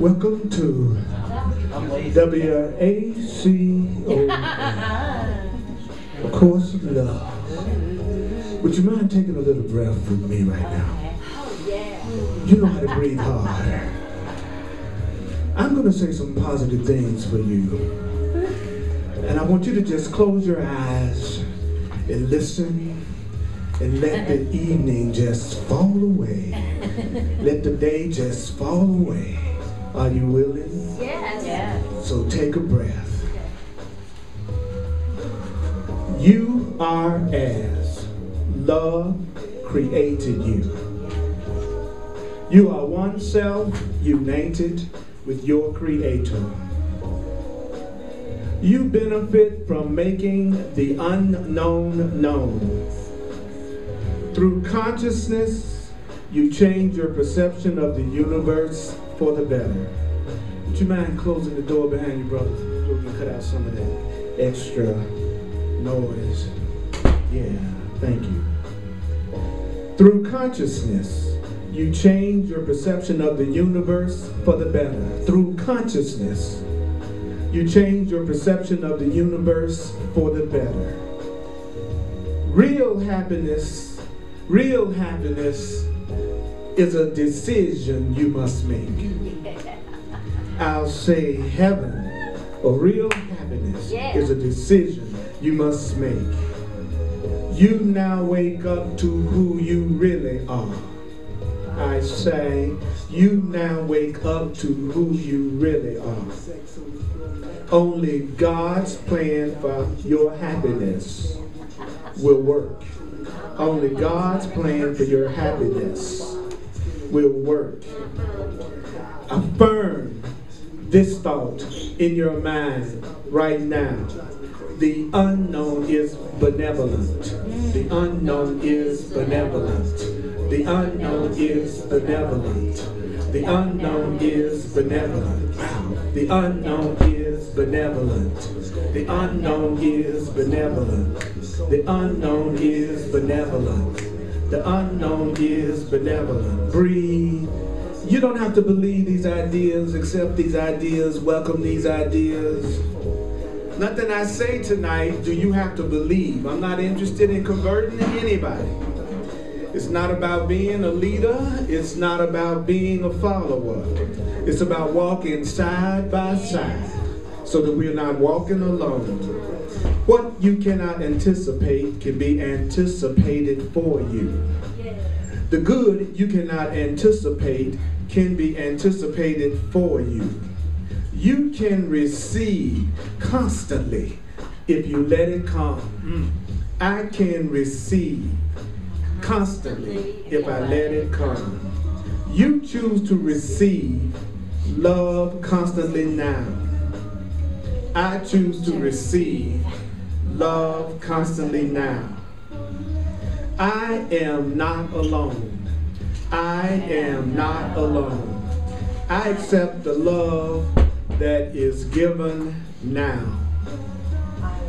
Welcome to WACO, A Course Love. Would you mind taking a little breath with me right now? Oh, you know how to breathe hard. I'm going to say some positive things for you. And I want you to just close your eyes and listen and let the evening just fall away. Let the day just fall away. Are you willing? Yes. Yes. So take a breath. You are as love created you. You are one self united with your creator. You benefit from making the unknown known. Through consciousness, you change your perception of the universe for the better. Would you mind closing the door behind you, brother? So we can cut out some of that extra noise. Yeah, thank you. Through consciousness, you change your perception of the universe for the better. Through consciousness, you change your perception of the universe for the better. Real happiness, real happiness is a decision you must make. I'll say heaven, or real happiness Yeah. is a decision you must make. You now wake up to who you really are. I say, you now wake up to who you really are. Only God's plan for your happiness will work. Only God's plan for your happiness will work. Affirm this thought in your mind right now. The unknown is benevolent. The unknown is benevolent. The unknown is benevolent. The unknown is benevolent. The unknown is benevolent. The unknown is benevolent. The unknown is benevolent. The unknown is benevolent. Breathe. You don't have to believe these ideas, accept these ideas, welcome these ideas. Nothing I say tonight do you have to believe. I'm not interested in converting anybody. It's not about being a leader. It's not about being a follower. It's about walking side by side so that we're not walking alone. What you cannot anticipate can be anticipated for you. The good you cannot anticipate can be anticipated for you. You can receive constantly if you let it come. I can receive constantly if I let it come. You choose to receive love constantly now. I choose to receive love constantly now. I am not alone. I am not alone. I accept the love that is given now.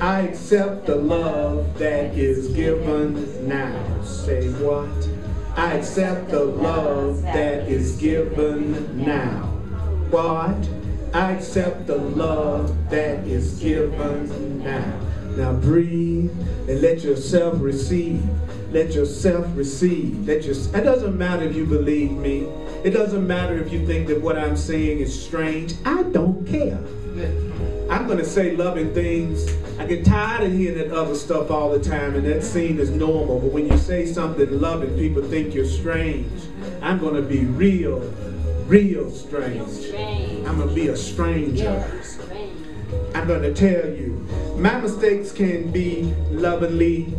I accept the love that is given now. Say what? I accept the love that is given now. What? I accept the love that is given now. Now breathe and let yourself receive. Let yourself receive. Let your, it doesn't matter if you believe me. It doesn't matter if you think that what I'm saying is strange. I don't care. I'm going to say loving things. I get tired of hearing that other stuff all the time, and that's seen as normal. But when you say something loving, people think you're strange. I'm going to be real, real strange. Strange. I'm going to be a stranger. I'm going to tell you, my mistakes can be lovingly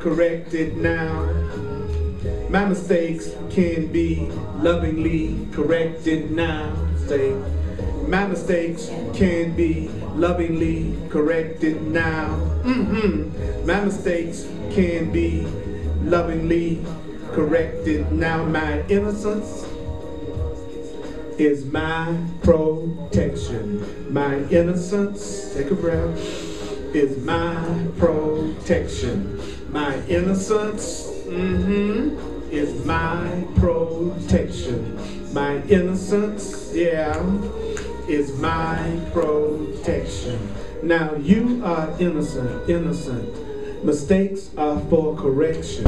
corrected now. My mistakes can be lovingly corrected now. Say, my mistakes can be lovingly corrected now. hmm My mistakes can be lovingly corrected now. My innocence is my protection. My innocence, take a breath, is my protection. My innocence mm-hmm, is my protection. My innocence, yeah, is my protection. Now you are innocent, innocent. Mistakes are for correction,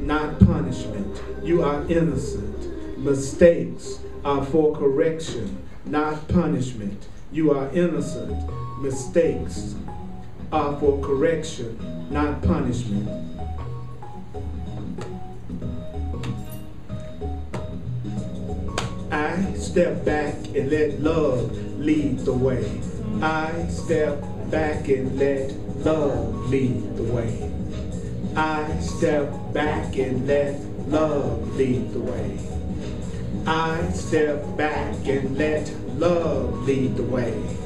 not punishment. You are innocent. Mistakes are for correction, not punishment. You are innocent. Mistakes are for correction, not punishment. I step back and let love lead the way. I step back and let love lead the way. I step back and let love lead the way. I step back and let love lead the way.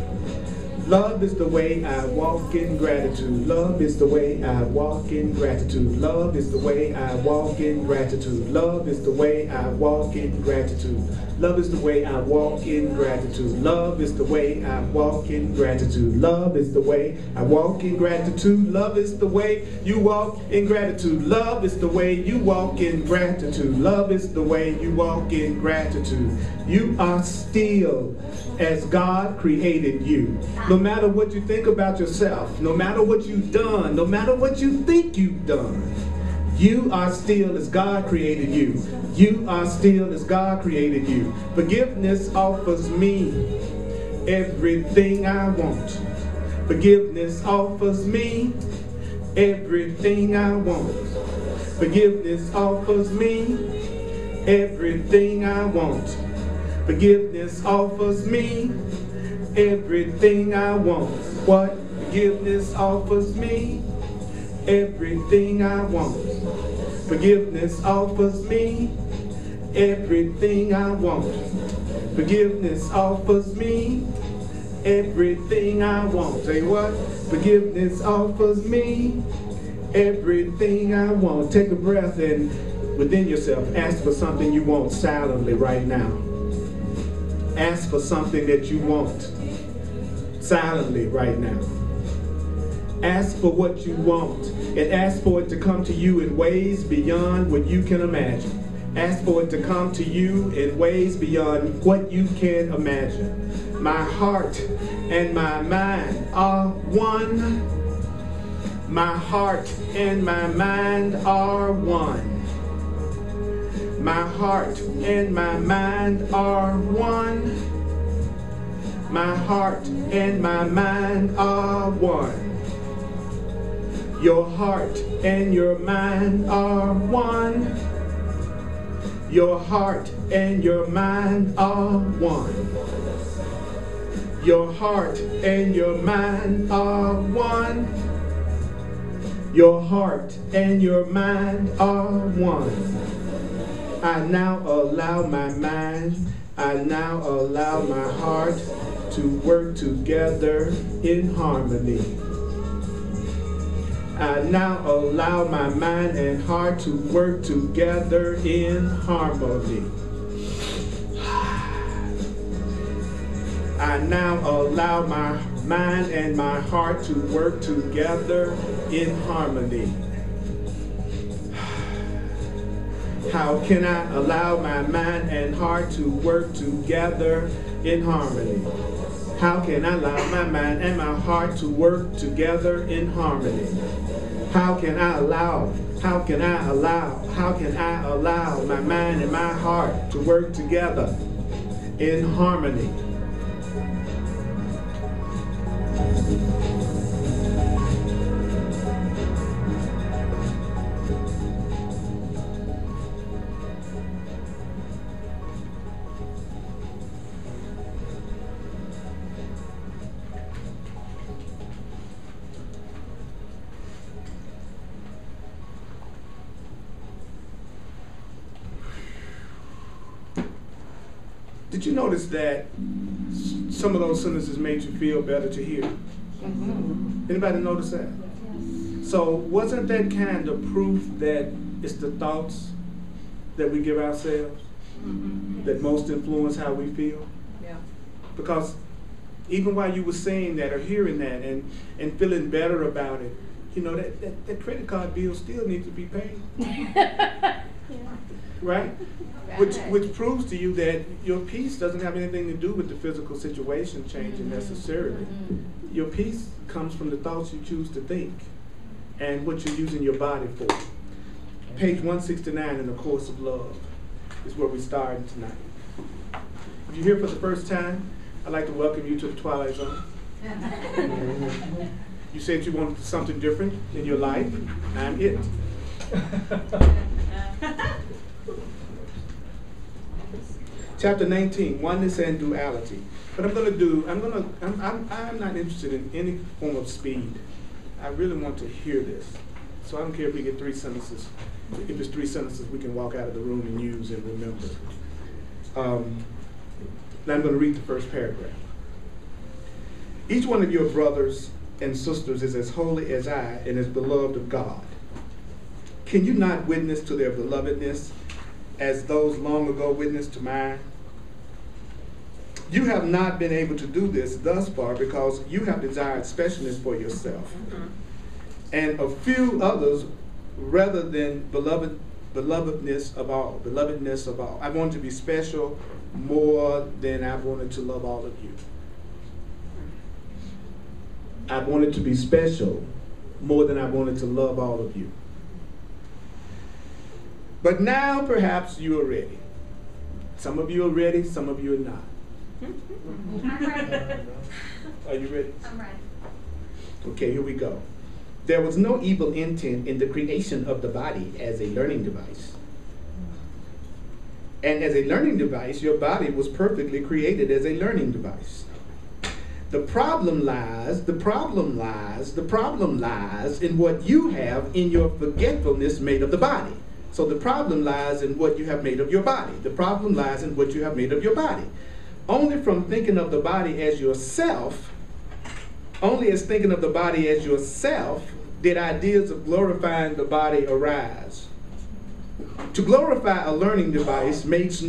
Love is the way I walk in gratitude. Love is the way I walk in gratitude. Love is the way I walk in gratitude. Love is the way I walk in gratitude. Love is the way I walk in gratitude. Love is the way I walk in gratitude. Love is the way I walk in gratitude. Love is the way you walk in gratitude. Love is the way you walk in gratitude. Love is the way you walk in gratitude. You are still as God created you. No matter what you think about yourself, no matter what you've done, no matter what you think you've done, you are still as God created you. You are still as God created you. Forgiveness offers me everything I want. Forgiveness offers me everything I want. Forgiveness offers me everything I want. Forgiveness offers me everything I want. What forgiveness offers me? Everything I want. Forgiveness offers me everything I want. Forgiveness offers me everything I want. Say what? Forgiveness offers me everything I want. Take a breath and within yourself, ask for something you want silently right now. Ask for something that you want silently right now. Ask for what you want and ask for it to come to you in ways beyond what you can imagine. Ask for it to come to you in ways beyond what you can imagine. My heart and my mind are one. My heart and my mind are one. My heart and my mind are one. My heart and my mind are one. Your heart and your mind are one. Your heart and your mind are one. Your heart and your mind are one. Your heart and your mind are one. I now allow my mind, I now allow my heart to work together in harmony. I now allow my mind and heart to work together in harmony. I now allow my mind and my heart to work together in harmony. How can I allow my mind and heart to work together in harmony? How can I allow my mind and my heart to work together in harmony? How can I allow, how can I allow, how can I allow my mind and my heart to work together in harmony? Did you notice that some of those sentences made you feel better to hear? Mm-hmm. Anybody notice that? So wasn't that kind of proof that it's the thoughts that we give ourselves mm-hmm. that most influence how we feel? Yeah. Because even while you were saying that or hearing that and, and feeling better about it, you know, that, that, that credit card bill still needs to be paid. Right? Which, which proves to you that your peace doesn't have anything to do with the physical situation changing mm-hmm. necessarily. Mm-hmm. Your peace comes from the thoughts you choose to think and what you're using your body for. Page 169 in the Course of Love is where we're starting tonight. If you're here for the first time, I'd like to welcome you to the Twilight Zone. You said you wanted something different in your life. I'm it. Chapter 19, oneness and duality. But I'm going to do, I'm going to, I'm, I'm, I'm not interested in any form of speed. I really want to hear this. So I don't care if we get three sentences. If it's three sentences, we can walk out of the room and use and remember. Um, now I'm going to read the first paragraph. Each one of your brothers and sisters is as holy as I and as beloved of God. Can you not witness to their belovedness as those long ago witnessed to mine? You have not been able to do this thus far because you have desired specialness for yourself, mm-hmm. and a few others rather than beloved belovedness of all, belovedness of all. I want to be special more than I wanted to love all of you. I wanted to be special more than I wanted to love all of you. But now perhaps you are ready. Some of you are ready, some of you are not. I'm ready. Are you ready? I'm ready. Okay, here we go. There was no evil intent in the creation of the body as a learning device. And as a learning device, your body was perfectly created as a learning device. The problem lies, the problem lies, the problem lies in what you have in your forgetfulness made of the body. So the problem lies in what you have made of your body. The problem lies in what you have made of your body. Only from thinking of the body as yourself, only as thinking of the body as yourself, did ideas of glorifying the body arise. To glorify a learning device makes no